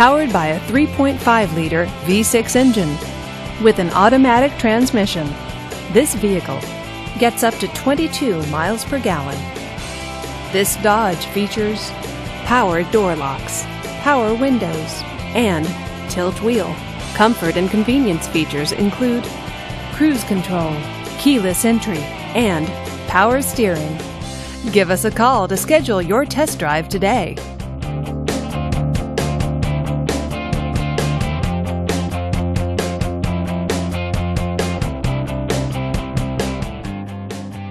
powered by a 3.5 liter V6 engine with an automatic transmission. This vehicle gets up to 22 miles per gallon. This Dodge features power door locks, power windows, and tilt wheel. Comfort and convenience features include cruise control, keyless entry, and power steering. Give us a call to schedule your test drive today.